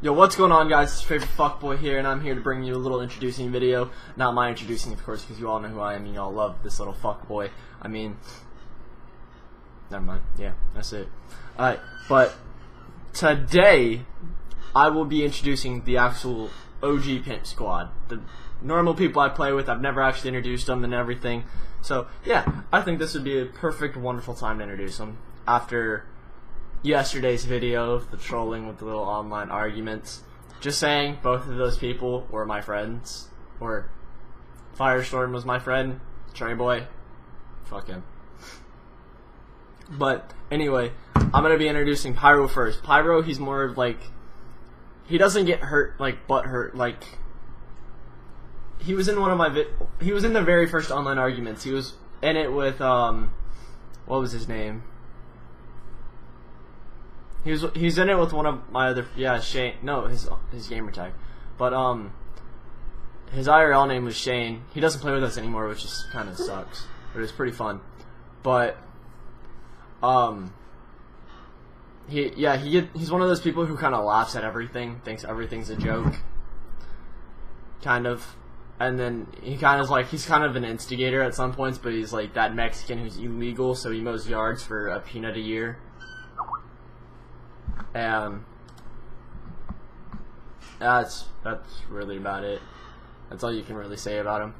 Yo, what's going on, guys? It's favorite fuckboy here, and I'm here to bring you a little introducing video. Not my introducing, of course, because you all know who I am, and y'all love this little fuckboy. I mean, never mind. Yeah, that's it. Alright, but today I will be introducing the actual OG Pimp Squad. The normal people I play with, I've never actually introduced them and everything. So, yeah, I think this would be a perfect, wonderful time to introduce them. After yesterday's video of the trolling with the little online arguments. Just saying, both of those people were my friends. Or Firestorm was my friend. Cherry Boy, fuck him. But anyway, I'm gonna be introducing Pyro first. Pyro, he's more of like he doesn't get hurt like butt hurt like he was in one of my vi- he was in the very first online arguments. He was in it with um what was his name? He was he's in it with one of my other yeah Shane no his his gamer tag, but um his IRL name was Shane. He doesn't play with us anymore, which just kind of sucks. But it was pretty fun. But um he yeah he he's one of those people who kind of laughs at everything, thinks everything's a joke, kind of. And then he kind of like he's kind of an instigator at some points, but he's like that Mexican who's illegal, so he mows yards for a peanut a year. And that's that's really about it. That's all you can really say about him.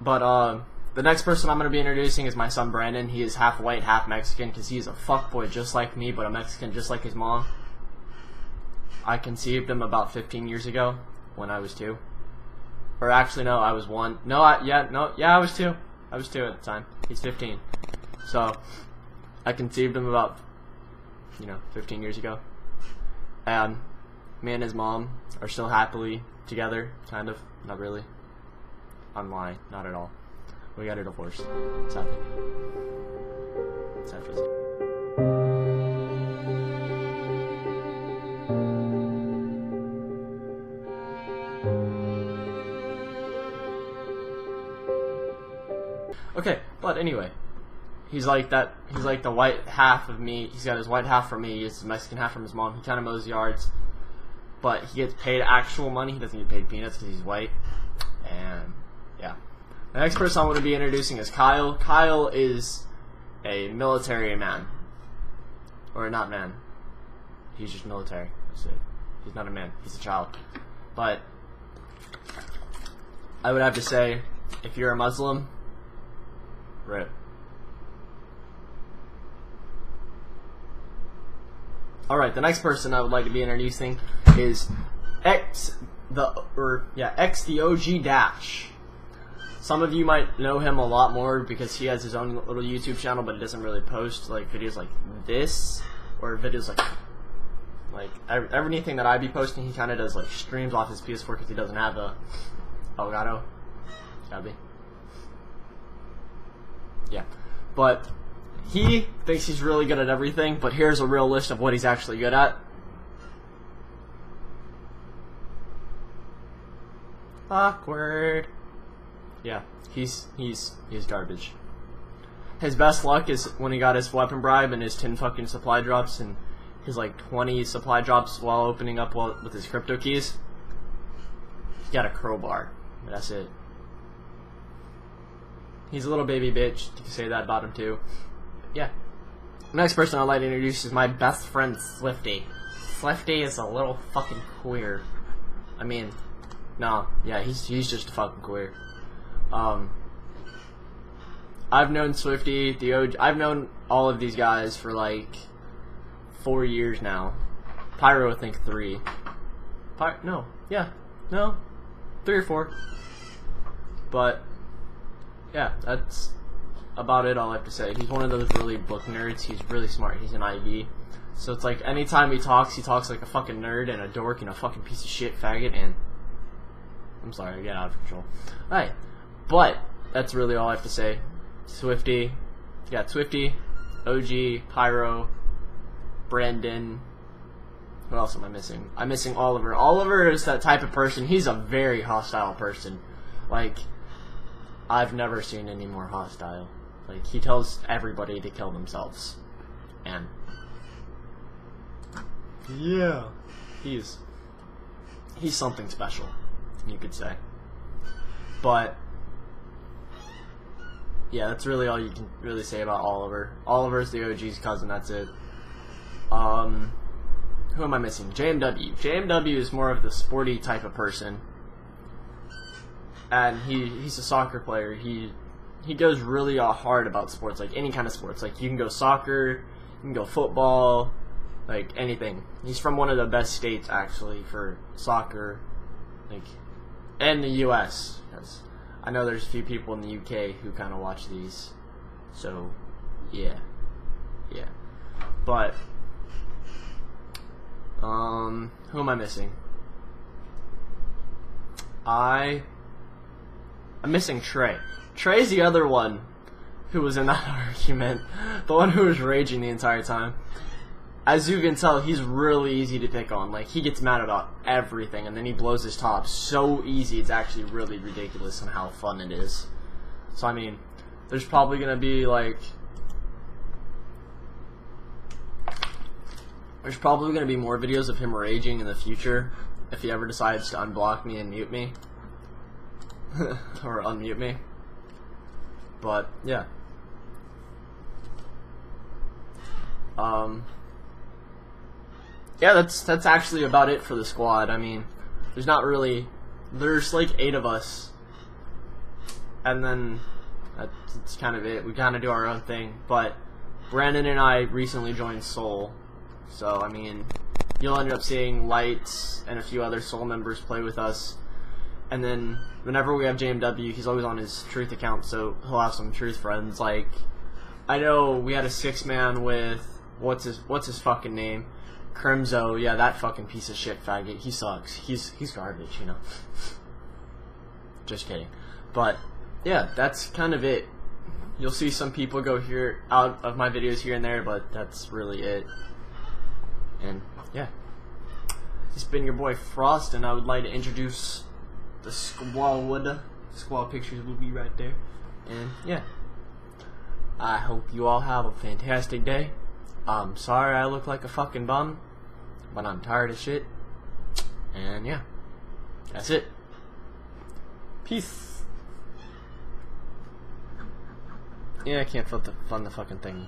But uh, the next person I'm going to be introducing is my son Brandon. He is half white, half Mexican, because he's a fuckboy just like me, but a Mexican just like his mom. I conceived him about 15 years ago, when I was two. Or actually, no, I was one. No, I, yeah, no, yeah, I was two. I was two at the time. He's 15. So, I conceived him about, you know, 15 years ago. And me and his mom are still happily together, kind of. Not really. I'm lying. Not at all. We got a divorce. Sadly. Sad. Okay, but anyway, he's like that. He's like the white half of me. He's got his white half from me. He's the Mexican half from his mom. He kind of mows yards, but he gets paid actual money. He doesn't get paid peanuts because he's white. And yeah, the next person I want to be introducing is Kyle. Kyle is a military man, or not man. He's just military. He's not a man. He's a child. But I would have to say, if you're a Muslim, rip. Alright, the next person I would like to be introducing is X the or yeah, X the OG Dash. Some of you might know him a lot more because he has his own little YouTube channel, but he doesn't really post like videos like this or videos like like everything that I be posting. He kind of does like streams off his PS4 because he doesn't have a Elgato. Gotta be. Yeah, but he thinks he's really good at everything. But here's a real list of what he's actually good at. Awkward. Yeah, he's he's he's garbage. His best luck is when he got his weapon bribe and his ten fucking supply drops and his like twenty supply drops while opening up while, with his crypto keys. He got a crowbar. That's it. He's a little baby bitch. You can say that about him too. Yeah. Next person I'd like to introduce is my best friend Swifty. Swifty is a little fucking queer. I mean, no, yeah, he's he's just fucking queer. Um, I've known Swifty, the OG, I've known all of these guys for like four years now. Pyro, I think three. Py- no, yeah, no, three or four. But yeah, that's about it. All I have to say. He's one of those really book nerds. He's really smart. He's an IB. So it's like anytime he talks, he talks like a fucking nerd and a dork and a fucking piece of shit faggot and I'm sorry, I get out of control. Alright. But that's really all I have to say. Swifty. Yeah, Swifty, OG, Pyro, Brandon. What else am I missing? I'm missing Oliver. Oliver is that type of person. He's a very hostile person. Like, I've never seen any more hostile. Like, he tells everybody to kill themselves. And Yeah. He's he's something special, you could say. But yeah, that's really all you can really say about Oliver. Oliver's the OG's cousin, that's it. Um who am I missing? JMW. JMW is more of the sporty type of person. And he he's a soccer player. He he goes really hard about sports, like any kind of sports. Like you can go soccer, you can go football, like anything. He's from one of the best states actually for soccer, like, in the U.S. Because I know there's a few people in the UK who kind of watch these, so yeah, yeah. But um, who am I missing? I I'm missing Trey. Trey's the other one who was in that argument, the one who was raging the entire time as you can tell, he's really easy to pick on. Like he gets mad about everything, and then he blows his top so easy. It's actually really ridiculous on how fun it is. So I mean, there's probably gonna be like, there's probably gonna be more videos of him raging in the future if he ever decides to unblock me and mute me, or unmute me. But yeah. Um yeah, that's that's actually about it for the squad. I mean, there's not really there's like eight of us, and then that's kind of it. We kind of do our own thing. But Brandon and I recently joined Soul, so I mean, you'll end up seeing Lights and a few other Soul members play with us. And then whenever we have JMW, he's always on his Truth account, so he'll have some Truth friends. Like I know we had a six man with what's his what's his fucking name Crimzo, yeah, that fucking piece of shit faggot. He sucks. He's he's garbage, you know. Just kidding. But yeah, that's kind of it. You'll see some people go here out of my videos here and there, but that's really it. And yeah. It's been your boy Frost and I would like to introduce the squad. Squad pictures will be right there. And yeah. I hope you all have a fantastic day. I'm sorry I look like a fucking bum, but I'm tired of shit. And yeah, that's it. Peace. Yeah, I can't fund the, fund the fucking thing.